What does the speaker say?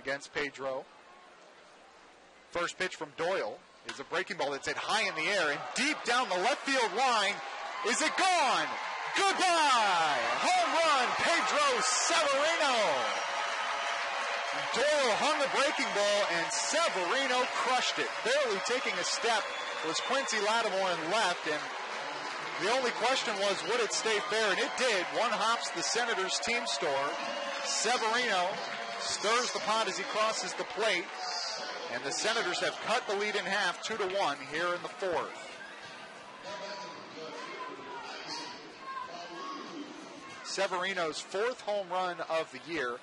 against Pedro. First pitch from Doyle is a breaking ball that's hit high in the air and deep down the left field line. Is it gone? Goodbye! Home run, Pedro Severino. Doyle hung the breaking ball and Severino crushed it. Barely taking a step was Quincy Latimore in left and the only question was would it stay fair and it did. One hops the Senators team store. Severino stirs the pot as he crosses the plate and the Senators have cut the lead in half, two to one here in the fourth. Severino's fourth home run of the year.